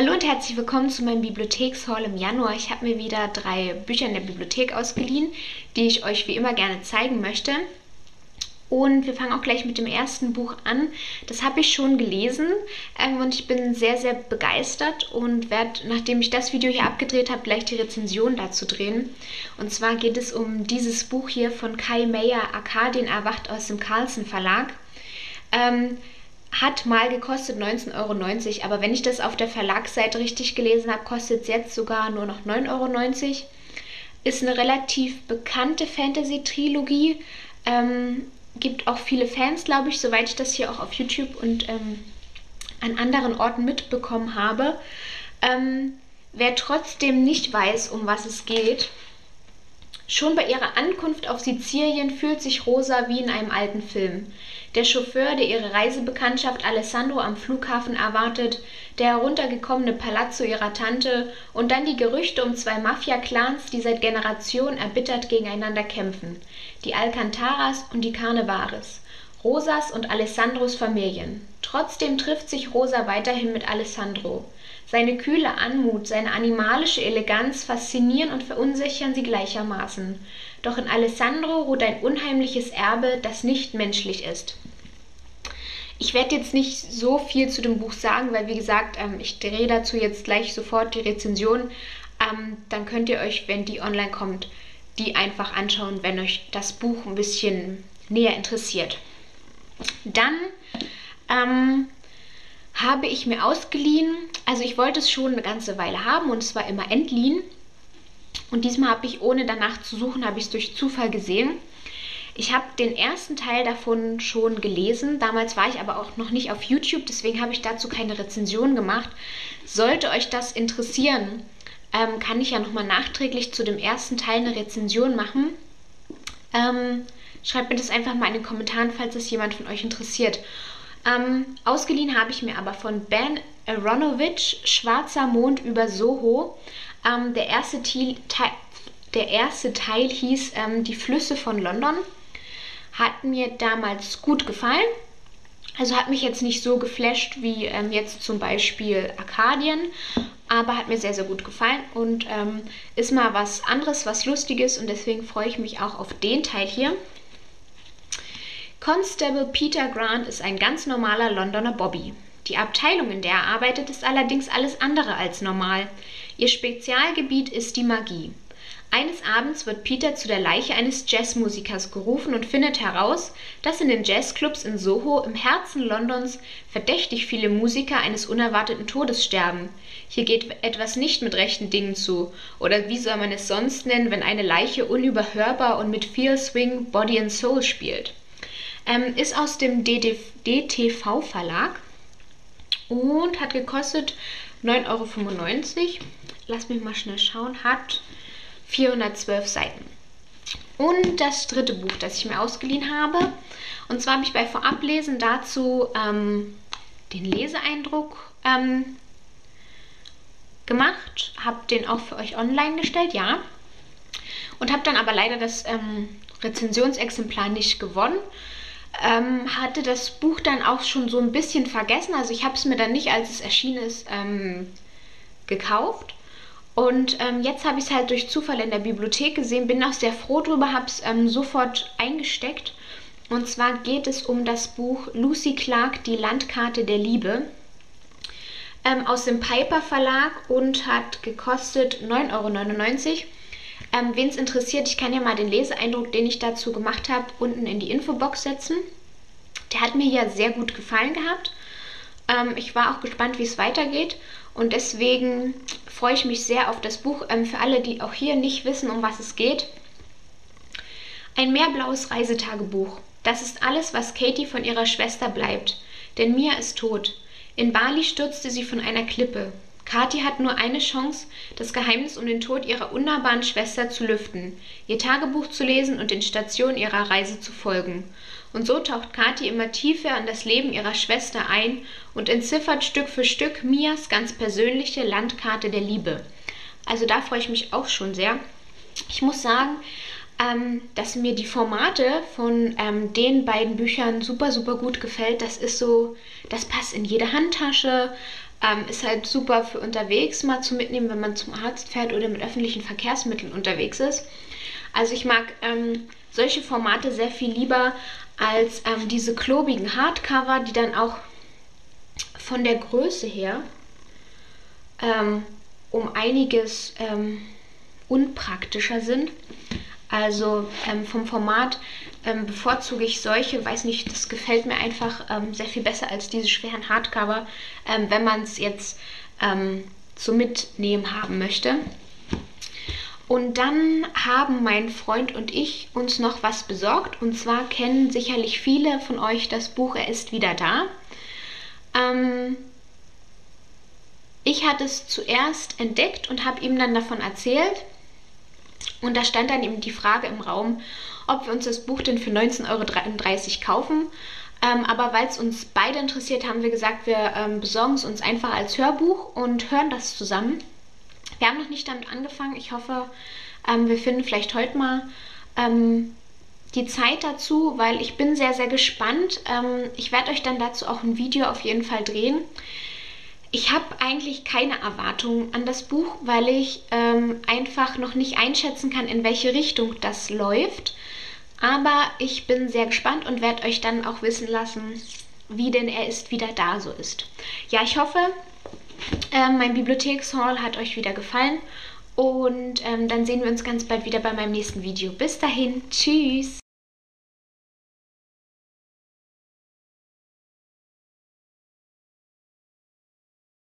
Hallo und herzlich willkommen zu meinem Bibliothekshaul im Januar. Ich habe mir wieder drei Bücher in der Bibliothek ausgeliehen, die ich euch wie immer gerne zeigen möchte. Und wir fangen auch gleich mit dem ersten Buch an. Das habe ich schon gelesen ähm, und ich bin sehr, sehr begeistert und werde, nachdem ich das Video hier abgedreht habe, gleich die Rezension dazu drehen. Und zwar geht es um dieses Buch hier von Kai Meyer, Arkadien erwacht aus dem Carlsen Verlag. Ähm, hat mal gekostet 19,90 Euro, aber wenn ich das auf der Verlagsseite richtig gelesen habe, kostet es jetzt sogar nur noch 9,90 Euro. Ist eine relativ bekannte Fantasy-Trilogie. Ähm, gibt auch viele Fans, glaube ich, soweit ich das hier auch auf YouTube und ähm, an anderen Orten mitbekommen habe. Ähm, wer trotzdem nicht weiß, um was es geht, Schon bei ihrer Ankunft auf Sizilien fühlt sich Rosa wie in einem alten Film. Der Chauffeur, der ihre Reisebekanntschaft Alessandro am Flughafen erwartet, der heruntergekommene Palazzo ihrer Tante und dann die Gerüchte um zwei Mafia-Clans, die seit Generationen erbittert gegeneinander kämpfen. Die Alcantaras und die Carnevares. Rosas und Alessandros Familien. Trotzdem trifft sich Rosa weiterhin mit Alessandro. Seine kühle Anmut, seine animalische Eleganz faszinieren und verunsichern sie gleichermaßen. Doch in Alessandro ruht ein unheimliches Erbe, das nicht menschlich ist. Ich werde jetzt nicht so viel zu dem Buch sagen, weil wie gesagt, ähm, ich drehe dazu jetzt gleich sofort die Rezension. Ähm, dann könnt ihr euch, wenn die online kommt, die einfach anschauen, wenn euch das Buch ein bisschen näher interessiert. Dann ähm, habe ich mir ausgeliehen. Also ich wollte es schon eine ganze Weile haben und es war immer entliehen. Und diesmal habe ich, ohne danach zu suchen, habe ich es durch Zufall gesehen. Ich habe den ersten Teil davon schon gelesen. Damals war ich aber auch noch nicht auf YouTube, deswegen habe ich dazu keine Rezension gemacht. Sollte euch das interessieren, ähm, kann ich ja nochmal nachträglich zu dem ersten Teil eine Rezension machen. Ähm, schreibt mir das einfach mal in den Kommentaren, falls es jemand von euch interessiert. Ähm, ausgeliehen habe ich mir aber von Ben Aronovich Schwarzer Mond über Soho. Ähm, der, erste Teil, der erste Teil hieß ähm, Die Flüsse von London. Hat mir damals gut gefallen. Also hat mich jetzt nicht so geflasht wie ähm, jetzt zum Beispiel Arkadien, aber hat mir sehr, sehr gut gefallen und ähm, ist mal was anderes, was Lustiges und deswegen freue ich mich auch auf den Teil hier. Constable Peter Grant ist ein ganz normaler Londoner Bobby. Die Abteilung, in der er arbeitet, ist allerdings alles andere als normal. Ihr Spezialgebiet ist die Magie. Eines Abends wird Peter zu der Leiche eines Jazzmusikers gerufen und findet heraus, dass in den Jazzclubs in Soho im Herzen Londons verdächtig viele Musiker eines unerwarteten Todes sterben. Hier geht etwas nicht mit rechten Dingen zu. Oder wie soll man es sonst nennen, wenn eine Leiche unüberhörbar und mit viel Swing Body and Soul spielt? Ähm, ist aus dem DTV Verlag und hat gekostet 9,95 Euro. Lass mich mal schnell schauen. Hat 412 Seiten. Und das dritte Buch, das ich mir ausgeliehen habe. Und zwar habe ich bei Vorablesen dazu ähm, den Leseeindruck ähm, gemacht. Habe den auch für euch online gestellt, ja. Und habe dann aber leider das ähm, Rezensionsexemplar nicht gewonnen ähm, hatte das Buch dann auch schon so ein bisschen vergessen. Also ich habe es mir dann nicht, als es erschienen ist, ähm, gekauft. Und ähm, jetzt habe ich es halt durch Zufall in der Bibliothek gesehen, bin auch sehr froh drüber, habe es ähm, sofort eingesteckt. Und zwar geht es um das Buch Lucy Clark, die Landkarte der Liebe. Ähm, aus dem Piper Verlag und hat gekostet 9,99 Euro. Ähm, Wen es interessiert, ich kann ja mal den Leseeindruck, den ich dazu gemacht habe, unten in die Infobox setzen. Der hat mir ja sehr gut gefallen gehabt. Ähm, ich war auch gespannt, wie es weitergeht. Und deswegen freue ich mich sehr auf das Buch. Ähm, für alle, die auch hier nicht wissen, um was es geht. Ein meerblaues Reisetagebuch. Das ist alles, was Katie von ihrer Schwester bleibt. Denn Mia ist tot. In Bali stürzte sie von einer Klippe. Kathi hat nur eine Chance, das Geheimnis um den Tod ihrer unnahbaren Schwester zu lüften, ihr Tagebuch zu lesen und den Stationen ihrer Reise zu folgen. Und so taucht Kathi immer tiefer in das Leben ihrer Schwester ein und entziffert Stück für Stück Mias ganz persönliche Landkarte der Liebe. Also da freue ich mich auch schon sehr. Ich muss sagen, ähm, dass mir die Formate von ähm, den beiden Büchern super, super gut gefällt. Das ist so, das passt in jede Handtasche. Ähm, ist halt super für unterwegs mal zu mitnehmen, wenn man zum Arzt fährt oder mit öffentlichen Verkehrsmitteln unterwegs ist. Also ich mag ähm, solche Formate sehr viel lieber als ähm, diese klobigen Hardcover, die dann auch von der Größe her ähm, um einiges ähm, unpraktischer sind. Also ähm, vom Format ähm, bevorzuge ich solche, weiß nicht, das gefällt mir einfach ähm, sehr viel besser als diese schweren Hardcover, ähm, wenn man es jetzt ähm, zum Mitnehmen haben möchte. Und dann haben mein Freund und ich uns noch was besorgt. Und zwar kennen sicherlich viele von euch das Buch Er ist wieder da. Ähm, ich hatte es zuerst entdeckt und habe ihm dann davon erzählt. Und da stand dann eben die Frage im Raum, ob wir uns das Buch denn für 19,33 Euro kaufen. Ähm, aber weil es uns beide interessiert, haben wir gesagt, wir ähm, besorgen es uns einfach als Hörbuch und hören das zusammen. Wir haben noch nicht damit angefangen. Ich hoffe, ähm, wir finden vielleicht heute mal ähm, die Zeit dazu, weil ich bin sehr, sehr gespannt. Ähm, ich werde euch dann dazu auch ein Video auf jeden Fall drehen. Ich habe eigentlich keine Erwartungen an das Buch, weil ich ähm, einfach noch nicht einschätzen kann, in welche Richtung das läuft. Aber ich bin sehr gespannt und werde euch dann auch wissen lassen, wie denn er ist wieder da so ist. Ja, ich hoffe, äh, mein Bibliothekshaul hat euch wieder gefallen und ähm, dann sehen wir uns ganz bald wieder bei meinem nächsten Video. Bis dahin, tschüss!